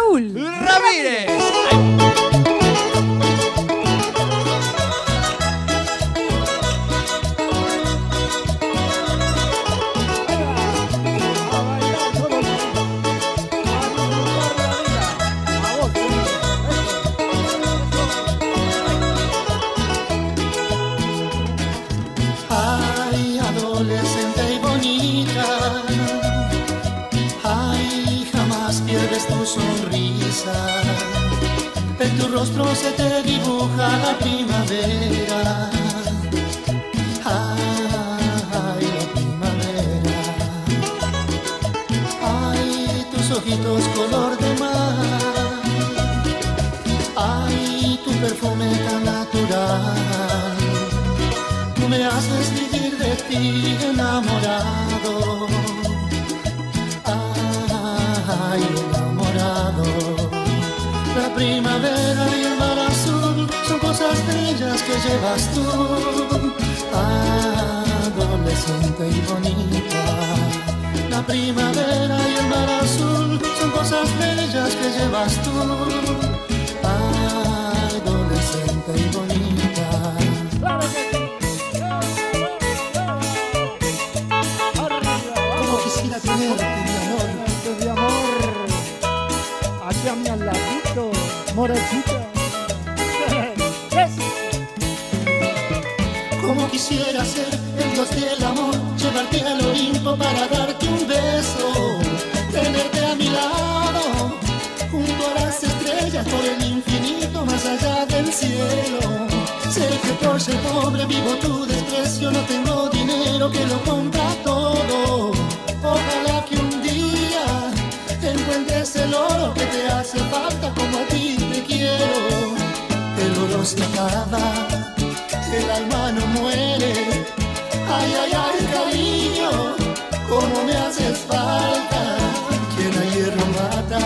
Raúl Ramírez. Sonrisa. En tu rostro se te dibuja la primavera. Ay, la primavera. Ay, tus ojitos color de mar. Ay, tu perfume tan natural. Tú me haces vivir de ti enamorado. Primavera y el mar azul son cosas bellas que llevas tú. Adolescente y bonita. La primavera y el mar azul son cosas bellas que llevas tú. Como quisiera ser el dios del amor, llevarte al Olimpo para darte un beso, tenerte a mi lado, junto a las estrellas por el infinito más allá del cielo. Sé que por ser pobre vivo tu desprecio, no tengo dinero que lo compra todo. Oro se acaba el alma no muere. Ay, ay, ay, cariño, cómo me haces falta. Quien a hierro mata,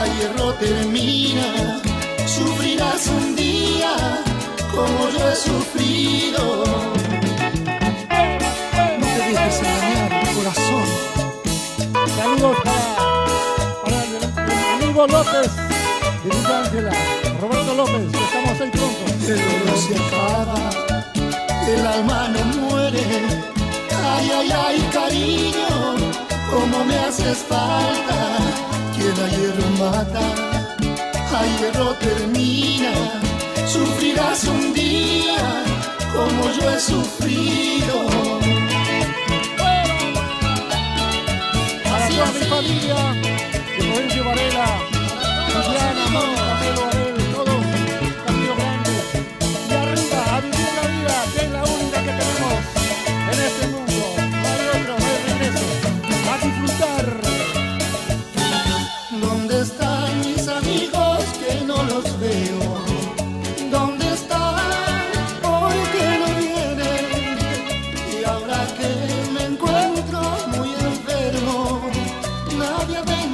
a hierro termina. Sufrirás un día como yo he sufrido. No te dejes engañar, corazón. Saludos para, amigo López, Ángela, Roberto López, que estamos ahí pronto. El oro se acaba, el alma no muere. Ay, ay, ay, cariño, cómo me haces falta. Quien a hierro mata, a hierro termina. Sufrirás un día como yo he sufrido. Para Así, toda mi familia, de Provincia Varela, gran amor.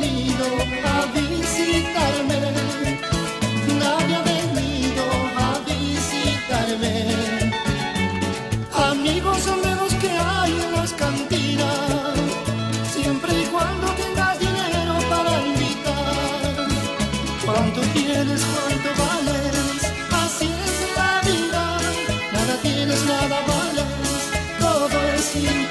venido a visitarme, nadie ha venido a visitarme. Amigos son de que hay en las cantinas, siempre y cuando tengas dinero para invitar. Cuánto tienes, cuánto vales, así es la vida, nada tienes, nada vales, todo es inútil.